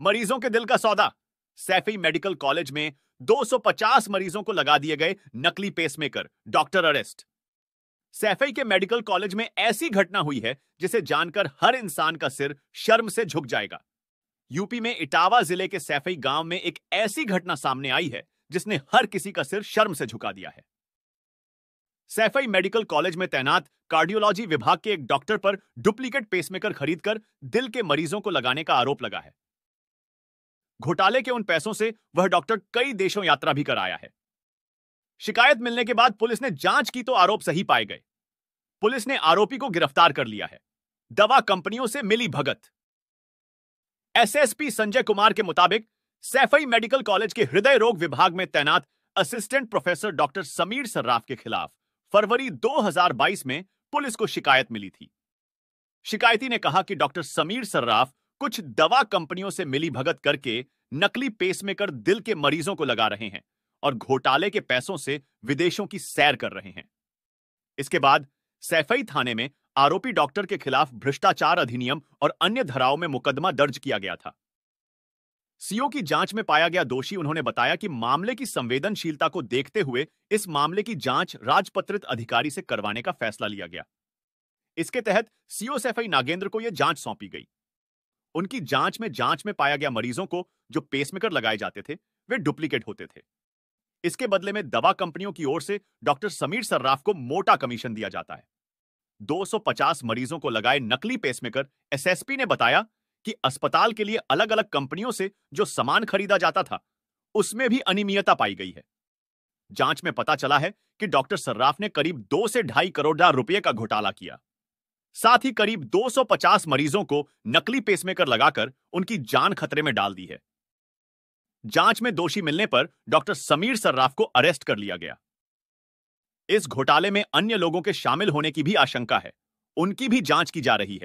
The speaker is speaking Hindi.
मरीजों के दिल का सौदा। सैफी मेडिकल कॉलेज में 250 मरीजों को लगा दिए गए नकली पेसमेकर डॉक्टर अरेस्ट सैफई के मेडिकल कॉलेज में ऐसी घटना हुई है, जिसे जानकर हर इंसान का सिर शर्म से झुक जाएगा। यूपी में इटावा ज़िले के सैफई गाँव में एक ऐसी घटना सामने आई है, जिसने हर किसी का सिर शर्म से झुका दिया है। सैफई मेडिकल कॉलेज में तैनात कार्डियोलॉजी विभाग के एक डॉक्टर पर डुप्लीकेट पेसमेकर खरीदकर दिल के मरीजों को लगाने का आरोप लगा है। घोटाले के उन पैसों से वह डॉक्टर कई देशों यात्रा भी कराया है। शिकायत मिलने के बाद पुलिस ने जाँच की तो आरोप सही पाए गए। पुलिस ने आरोपी को गिरफ़्तार कर लिया है। दवा कंपनियों से मिली भगत। एसएसपी संजय कुमार के मुताबिक सैफई मेडिकल कॉलेज के हृदय रोग विभाग में तैनात assistant professor doctor Samir Sarraf के खिलाफ फरवरी 2022 में पुलिस को शिकायत मिली थी। शिकायती ने कहा कि डॉक्टर समीर सर्राफ कुछ दवा कंपनियों से मिली भगत करके नकली पेसमेकर दिल के मरीजों को लगा रहे हैं और घोटाले के पैसों से विदेशों की सैर कर रहे हैं। इसके बाद सैफई थाने में आरोपी डॉक्टर के खिलाफ भ्रष्टाचार अधिनियम और अन्य धाराओं में मुकदमा दर्ज किया गया था। सीओ की जाँच में पाया गया दोषी उन्होंने बताया कि मामले की संवेदनशीलता को देखते हुए इस मामले की जाँच राजपत्रित अधिकारी से करवाने का फैसला लिया गया। इसके तहत सीओ सैफई नागेंद्र को यह जाँच सौंपी गई। उनकी जाँच में जाँच में पाया गया मरीजों को जो पेसमेकर लगाए जाते थे, वे डुप्लीकेट होते थे। इसके बदले में दवा कंपनियों की ओर से डॉक्टर समीर सर्राफ को मोटा कमीशन दिया जाता है। 250 मरीजों को लगाए नकली पेसमेकर एसएसपी ने बताया कि अस्पताल के लिए अलग अलग कंपनियों से जो सामान खरीदा जाता था, उसमें भी अनियमितता पाई गई है। जाँच में पता चला है कि डॉक्टर सर्राफ ने करीब दो से ढाई करोड़ रुपए का घोटाला किया। साथ ही करीब 250 मरीजों को नकली पेसमेकर लगाकर उनकी जान खतरे में डाल दी है। जाँच में दोषी मिलने पर डॉक्टर समीर सर्राफ को अरेस्ट कर लिया गया। इस घोटाले में अन्य लोगों के शामिल होने की भी आशंका है। उनकी भी जाँच की जा रही है।